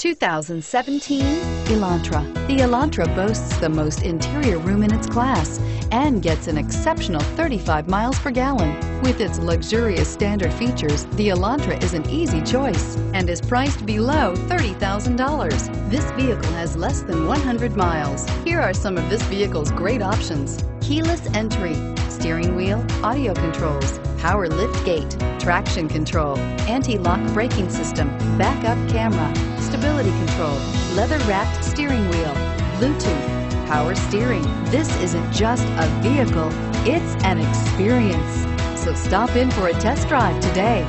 2017 Elantra. The Elantra boasts the most interior room in its class and gets an exceptional 35 miles per gallon. With its luxurious standard features, the Elantra is an easy choice and is priced below $30,000. This vehicle has less than 100 miles. Here are some of this vehicle's great options. Keyless entry, steering wheel, audio controls, power lift gate, traction control, anti-lock braking system, backup camera, stability control, leather wrapped steering wheel, Bluetooth, power steering. This isn't just a vehicle, it's an experience. So stop in for a test drive today.